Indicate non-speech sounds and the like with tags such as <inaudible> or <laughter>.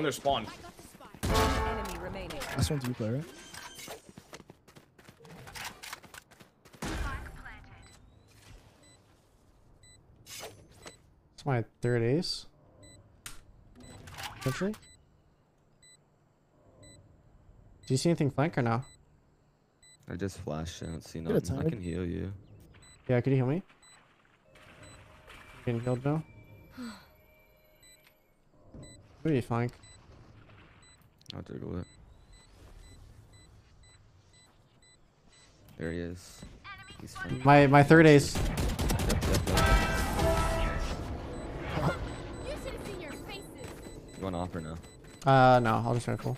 in their spawn. Enemy remaining. Last one's you play, right? It's my third ace. Potentially. Do you see anything flank or no? I just flashed. I don't see nothing. I can heal you. Yeah, could you heal me? Getting healed now. <sighs> Who do you flank? I'll jiggle it. There he is. He's. My my third ace. Yep, yep, yep. You should have seen your faces. You want to offer now? Uh no, I'll just try to rifle.